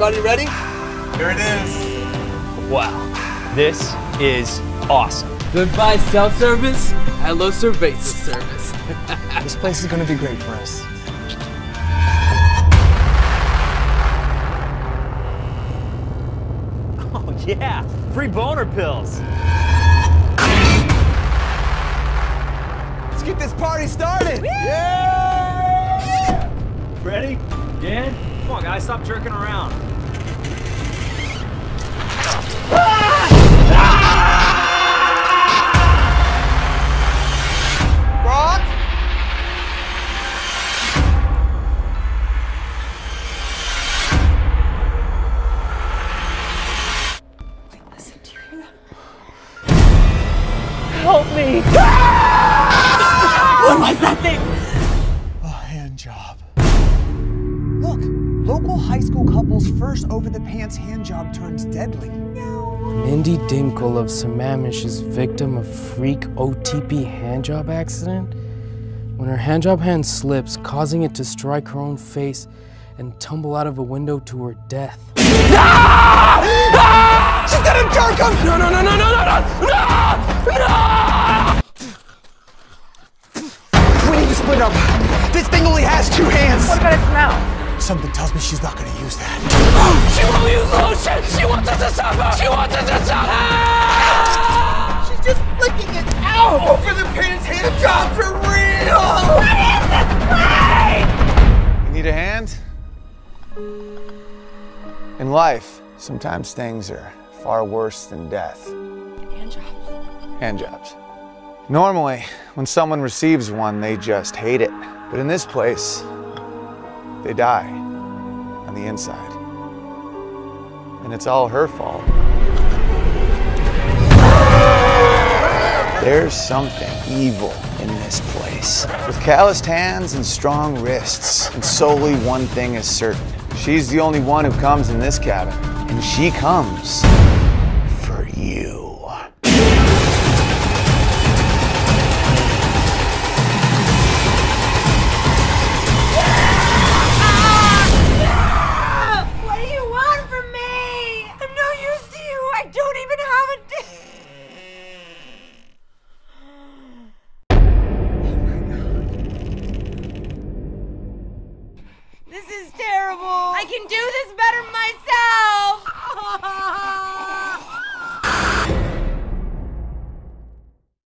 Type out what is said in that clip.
Everybody ready? Here it is. Wow, this is awesome. Goodbye self-service, hello cerveza service. This place is gonna be great for us. Oh yeah, free boner pills. Let's get this party started! Ready? Dan? Come on, guys, stop jerking around. Help me! A local high school couple's first over the pants hand job turns deadly. Mindy Dinkle of Sammamish is victim of freak OTP handjob accident when her handjob hand slips, causing it to strike her own face and tumble out of a window to her death. Ah! Ah! She's gonna jerk him! No, no, no, no, no, no, no! No! Something tells me she's not gonna use that. She won't use lotion! She wants us to suffer! She wants us to suffer! She's just flicking it out! Oh, Over the pants hand jobs are real! What is this place? You need a hand? In life, sometimes things are far worse than death. Hand jobs. Hand jobs. Normally, when someone receives one, they just hate it. But in this place, they die on the inside. And it's all her fault. There's something evil in this place. With calloused hands and strong wrists, and solely one thing is certain. She's the only one who comes in this cabin, and she comes for you. can do this better myself.